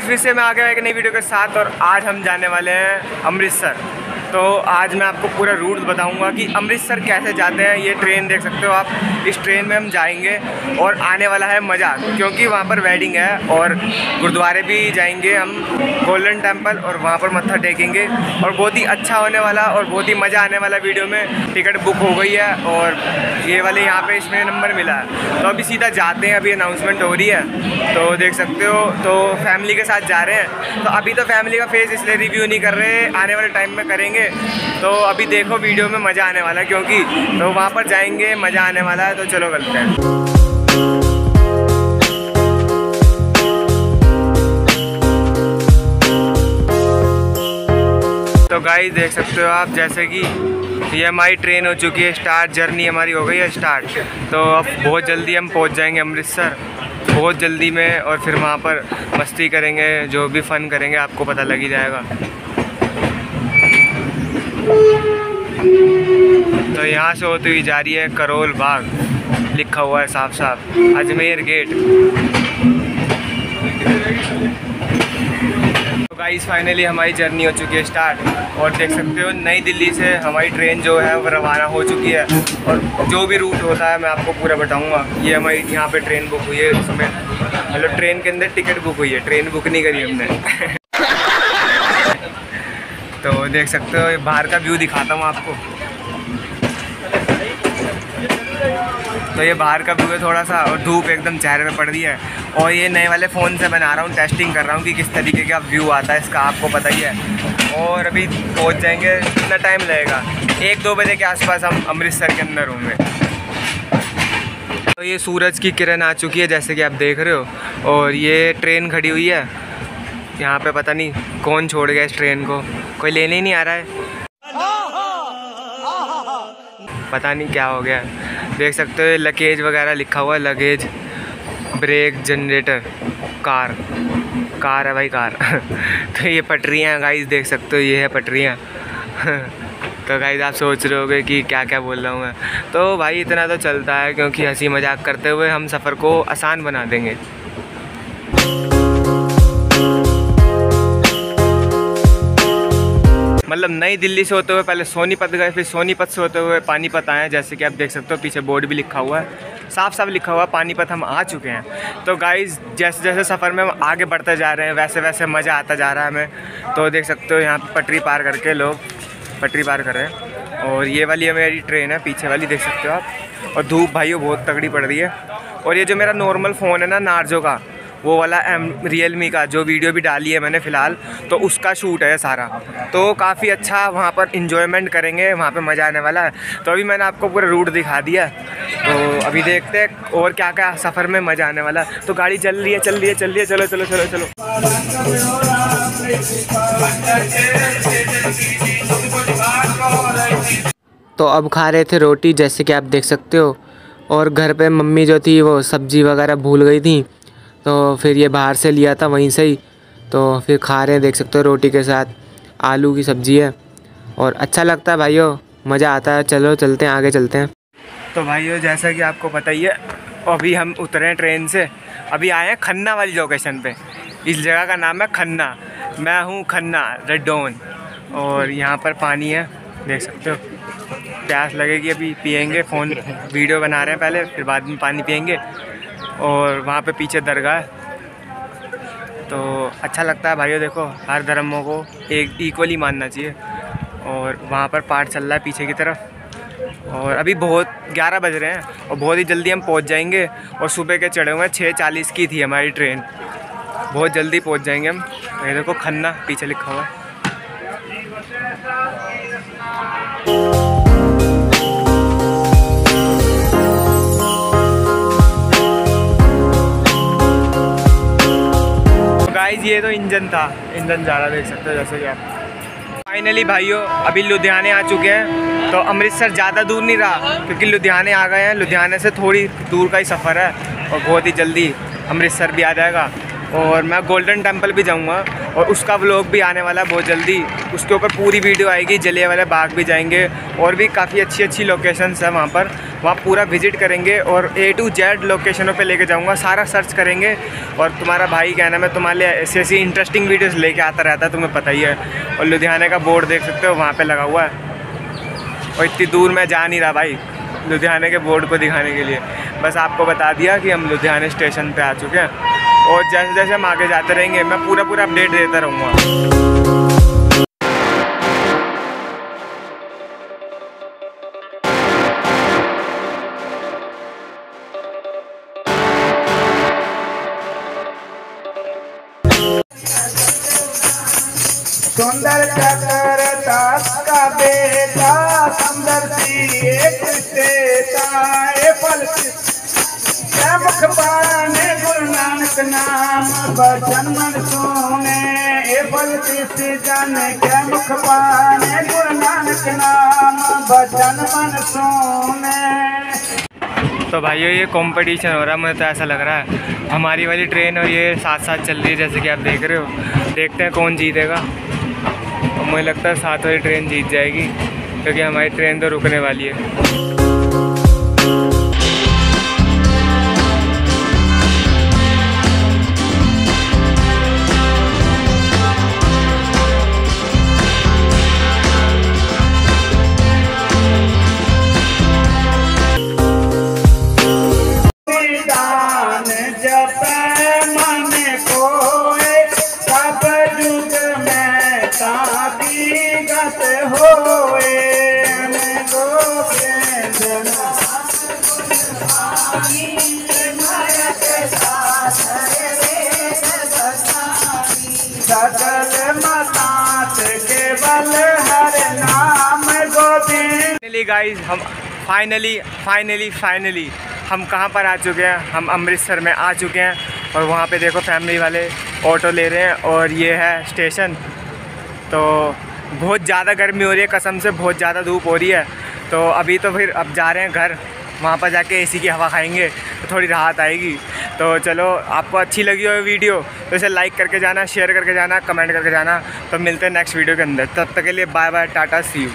फिर से मैं आ गया एक नई वीडियो के साथ और आज हम जाने वाले हैं अमृतसर। तो आज मैं आपको पूरा रूट बताऊँगा कि अमृतसर कैसे जाते हैं, ये ट्रेन देख सकते हो आप। इस ट्रेन में हम जाएँगे और आने वाला है मज़ा, क्योंकि वहाँ पर वेडिंग है और गुरुद्वारे भी जाएँगे हम गोल्डन टेंपल और वहाँ पर मत्था टेकेंगे। और बहुत ही अच्छा होने वाला और बहुत ही मज़ा आने वाला वीडियो में टिकट बुक हो गई है और ये वाले यहाँ पर इसमें नंबर मिला। है तो अभी सीधा जाते हैं, अभी अनाउंसमेंट हो रही है। तो देख सकते हो तो फैमिली के साथ जा रहे हैं। तो अभी तो फैमिली का फेस इसलिए रिव्यू नहीं कर रहे, आने वाले टाइम में करेंगे। जाएँगे तो अभी देखो वीडियो में मज़ा आने वाला है क्योंकि तो वहाँ पर जाएँगे, मज़ा आने वाला है तो चलो करते हैं। तो गाइस देख सकते हो आप, जैसे कि ये हमारी ट्रेन हो चुकी है स्टार्ट जर्नी हमारी हो गई है स्टार्ट तो अब बहुत जल्दी हम पहुँच जाएँगे अमृतसर। बहुत जल्दी में और फिर वहाँ पर मस्ती करेंगे, जो भी फ़न करेंगे, आपको पता लग ही जाएगा। तो यहाँ से होती हुई जा रही है करोल बाग, लिखा हुआ है साफ़ साफ़ अजमेर गेट तो गाइस फाइनली हमारी जर्नी हो चुकी है स्टार्ट और देख सकते हो, नई दिल्ली से हमारी ट्रेन जो है, वो रवाना हो चुकी है। और जो भी रूट होता है, मैं आपको पूरा बताऊँगा। ये हमारी यहाँ पे ट्रेन बुक हुई है इसमें मतलब ट्रेन के अंदर टिकट बुक हुई है। ट्रेन बुक नहीं करी हमने। तो देख सकते हो बाहर का व्यू दिखाता हूँ आपको। तो ये बाहर का व्यू है थोड़ा सा और धूप एकदम चेहरे पे पड़ रही है। और ये नए वाले फ़ोन से बना रहा हूँ टेस्टिंग कर रहा हूँ कि किस तरीके का व्यू आता है, इसका आपको पता ही है। और अभी पहुँच जाएँगे कितना टाइम लगेगा। एक दो बजे के आसपास हम अमृतसर के अंदर होंगे। तो ये सूरज की किरण आ चुकी है, जैसे कि आप देख रहे हो। और ये ट्रेन खड़ी हुई है। यहाँ पे पता नहीं कौन छोड़ गया इस ट्रेन को। कोई लेने ही नहीं आ रहा है। पता नहीं क्या हो गया। देख सकते हो लगेज वगैरह लिखा हुआ है, luggage, brake generator, car. Car है भाई, कार। तो ये पटरियाँ गाइस देख सकते हो, ये है पटरियाँ। तो गाइस आप सोच रहे होगे कि क्या क्या बोल रहा हूँ मैं। तो भाई, इतना तो चलता है, क्योंकि हँसी मज़ाक करते हुए हम सफ़र को आसान बना देंगे। मतलब नई दिल्ली से होते हुए पहले सोनीपत गए, फिर सोनीपत से होते हुए पानीपत आए, जैसे कि आप देख सकते हो, पीछे बोर्ड भी लिखा हुआ है। साफ़ साफ़ लिखा हुआ पानीपत हम आ चुके हैं। तो गाइज़ जैसे जैसे सफ़र में हम आगे बढ़ते जा रहे हैं वैसे वैसे मज़ा आता जा रहा है हमें। तो देख सकते हो यहाँ पर पटरी पार करके लोग पटरी पार कर रहे हैं। और ये वाली मेरी ट्रेन है, पीछे वाली देख सकते हो आप। और धूप भाई बहुत तगड़ी पड़ रही है। और ये जो मेरा नॉर्मल फ़ोन है ना, नार्जो का वो वाला एम रियल मी का जो वीडियो भी डाली है मैंने फ़िलहाल तो उसका शूट है सारा। तो काफ़ी अच्छा वहाँ पर इन्जॉयमेंट करेंगे, वहाँ पे मज़ा आने वाला है। तो अभी मैंने आपको पूरा रूट दिखा दिया तो अभी देखते हैं और क्या क्या सफ़र में मज़ा आने वाला है। तो गाड़ी चल रही है, चल रही है, चल रही है, चलो चलो चलो चलो। तो अब खा रहे थे रोटी, जैसे कि आप देख सकते हो। और घर पे मम्मी जो थी, वो सब्ज़ी वगैरह भूल गई थी। तो फिर ये बाहर से लिया था वहीं से ही। तो फिर खा रहे हैं, देख सकते हो रोटी के साथ। आलू की सब्ज़ी है। और अच्छा लगता है भाइयों। मज़ा आता है। चलो, चलते हैं, आगे चलते हैं। तो भाइयों, जैसा कि आपको पता ही है, अभी हम उतरे हैं ट्रेन से। अभी आए हैं खन्ना वाली लोकेशन पे। इस जगह का नाम है खन्ना। मैं हूँ खन्ना रेडोन और यहाँ पर पानी है। देख सकते हो। प्यास लगेगी अभी, पियेंगे, फ़ोन वीडियो बना रहे हैं पहले, फिर बाद में पानी पियेंगे। और वहाँ पे पीछे दरगाह तो अच्छा लगता है भाइयों, देखो, हर धर्मों को एक इक्वली मानना चाहिए। और वहाँ पर पाठ चल रहा है पीछे की तरफ़। और अभी बहुत ग्यारह बज रहे हैं और बहुत ही जल्दी हम पहुँच जाएँगे। और सुबह के चढ़े हुए हैं, छः चालीस की थी हमारी ट्रेन। बहुत जल्दी पहुँच जाएँगे हम। ये देखो, खन्ना पीछे लिखा हुआ है। गाइस ये तो इंजन था। इंजन जा रहा देख सकते हो, जैसे कि आप। फाइनली भाइयों, अभी लुधियाने आ चुके हैं तो अमृतसर ज़्यादा दूर नहीं रहा, क्योंकि लुधियाने आ गए हैं। लुधियाने से थोड़ी दूर का ही सफ़र है, और बहुत ही जल्दी अमृतसर भी आ जाएगा। और मैं गोल्डन टेंपल भी जाऊँगा और उसका व्लॉग भी आने वाला है बहुत जल्दी। उसके ऊपर पूरी वीडियो आएगी, जलिया वाले बाग भी जाएँगे और भी काफ़ी अच्छी अच्छी लोकेशंस है वहाँ पर। वहाँ पूरा विज़िट करेंगे और ए टू जेड लोकेशनों पे लेके जाऊँगा, सारा सर्च करेंगे। और तुम्हारा भाई कहना मैं तुम्हारे लिए ऐसी ऐसी इंटरेस्टिंग वीडियोज़ लेके आता रहता है, तुम्हें पता ही है। और लुधियाने का बोर्ड देख सकते हो, वहाँ पर लगा हुआ है। और इतनी दूर मैं जा नहीं रहा भाई, लुधियाने के बोर्ड को दिखाने के लिए। बस आपको बता दिया कि हम लुधियाने स्टेशन पर आ चुके हैं। और जैसे जैसे हम आगे जाते रहेंगे, मैं पूरा पूरा अपडेट देता रहूँगा। सुंदर चक्र दास का बेटा, सुंदर सी एक सेता ए फल क्या गुरु नानक नाम बचन मन ए जाने पाने गुरु नानक नाम बचन मन तो भाइयों, ये कंपटीशन हो रहा है, मुझे तो ऐसा लग रहा है। हमारी वाली ट्रेन और ये साथ साथ चल रही है, जैसे कि आप देख रहे हो। देखते हैं कौन जीतेगा। और मुझे लगता है साथ वाली ट्रेन जीत जाएगी, क्योंकि हमारी ट्रेन तो रुकने वाली है। फाइनली हम फाइनली फाइनली फाइनली हम कहाँ पर आ चुके हैं? हम अमृतसर में आ चुके हैं और वहाँ पे देखो फैमिली वाले ऑटो ले रहे हैं और ये है स्टेशन तो बहुत ज़्यादा गर्मी हो रही है, कसम से बहुत ज़्यादा धूप हो रही है। तो अभी तो फिर अब जा रहे हैं घर। वहाँ पर जाके एसी की हवा खाएँगे तो थोड़ी राहत आएगी। तो चलो, आपको अच्छी लगी हो वीडियो तो इसे लाइक करके जाना शेयर करके जाना कमेंट करके जाना। तो मिलते हैं नेक्स्ट वीडियो के अंदर। तब तक के लिए bye bye tata see you